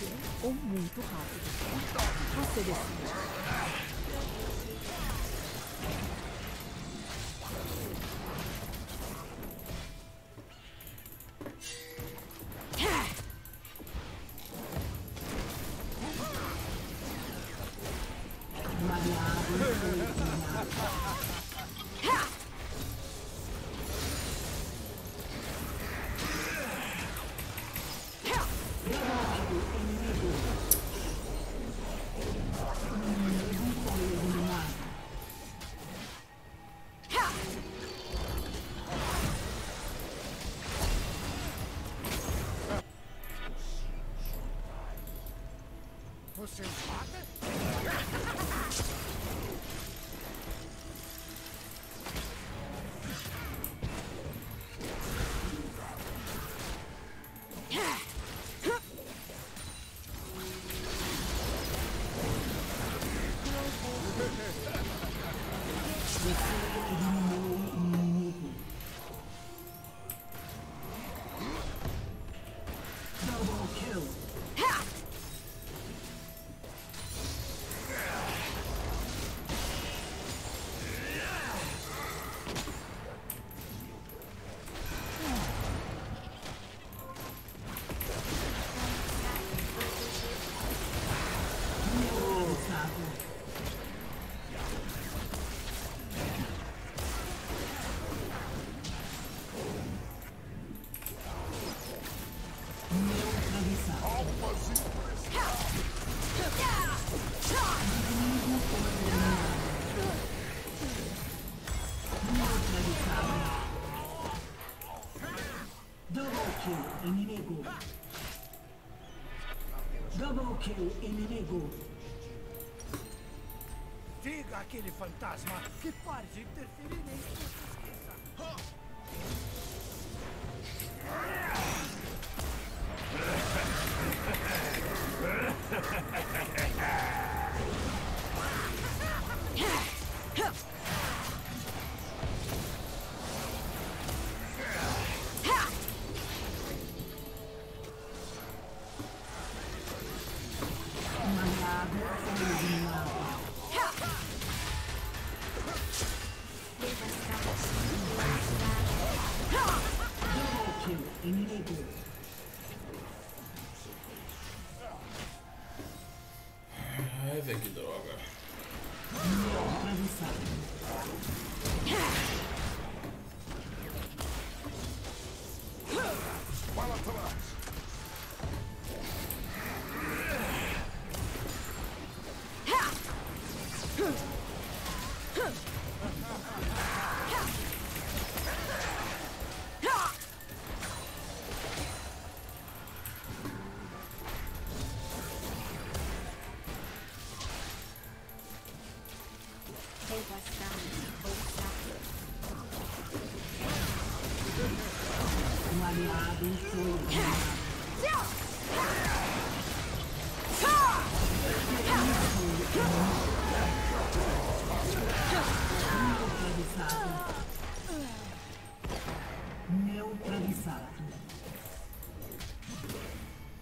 rápido ou muito rápido. Você decide. です kill inimigo. Double kill inimigo. Diga aquele fantasma que pare de interferir em sua justiça.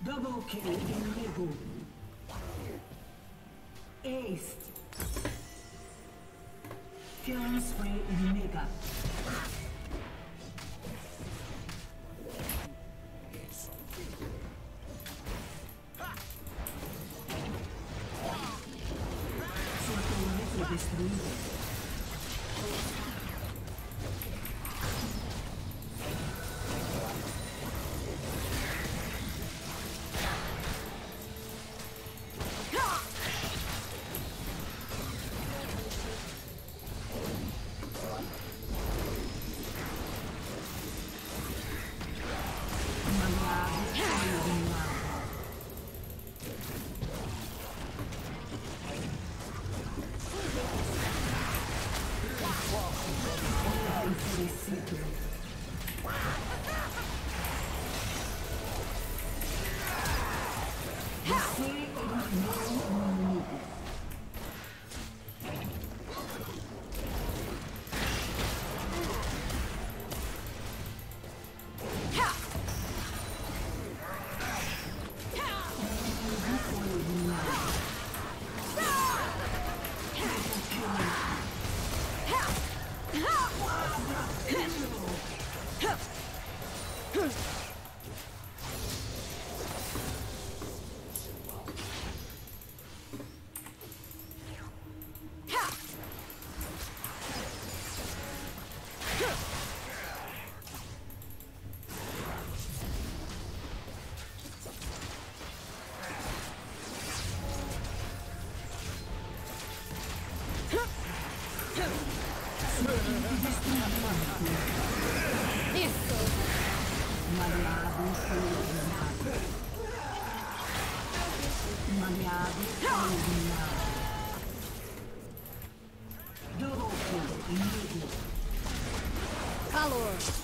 Double kill inimigo. Ace. Killing spree inimiga. Torre Enfurecido. Huh! Double. Calor.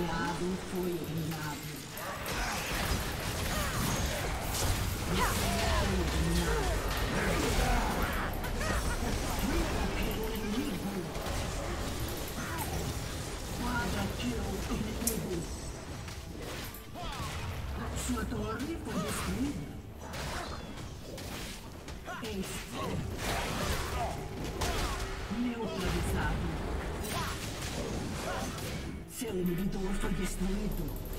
Aliado foi eliminado. Quadra kill inimigo. Sua torre foi destruída. Ace. Neutralizado. Seu inibidor foi destruído.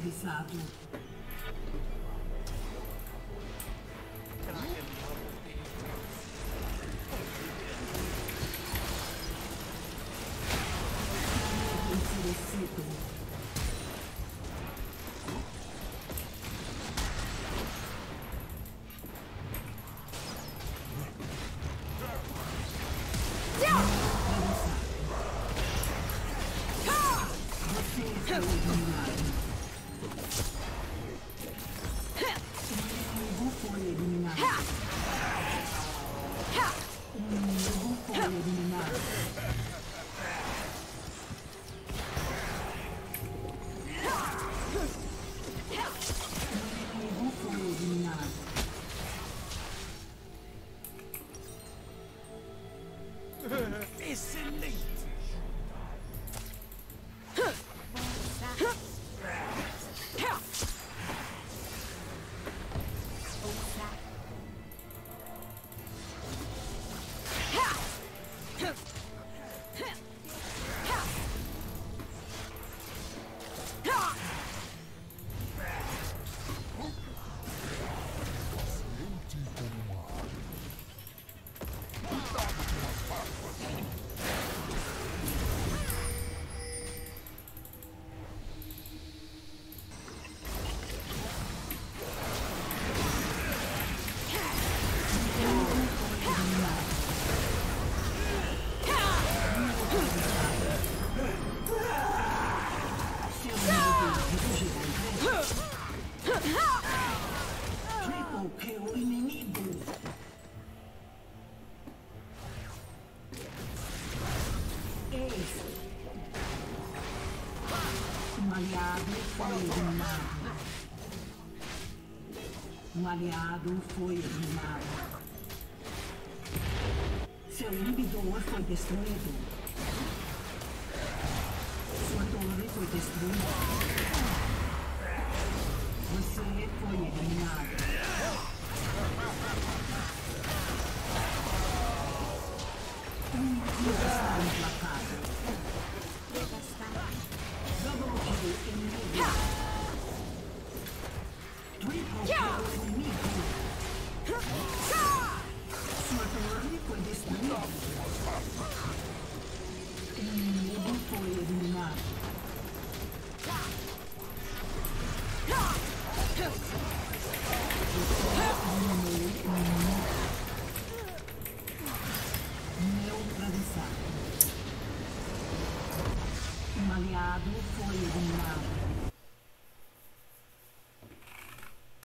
neutralizado. Enfurecido. Help! aliado foi eliminado. Seu inibidor foi destruído. Sua torre foi destruída. Você foi eliminado. Um está implacável.